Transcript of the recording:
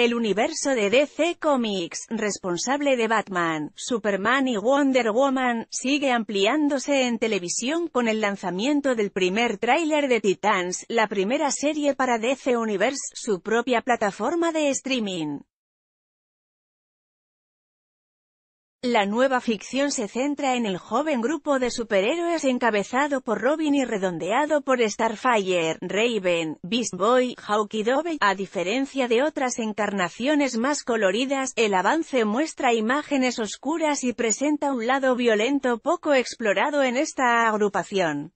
El universo de DC Comics, responsable de Batman, Superman y Wonder Woman, sigue ampliándose en televisión con el lanzamiento del primer tráiler de Titans, la primera serie para DC Universe, su propia plataforma de streaming. La nueva ficción se centra en el joven grupo de superhéroes encabezado por Robin y redondeado por Starfire, Raven, Beast Boy, Hawk y Dove. A diferencia de otras encarnaciones más coloridas, el avance muestra imágenes oscuras y presenta un lado violento poco explorado en esta agrupación.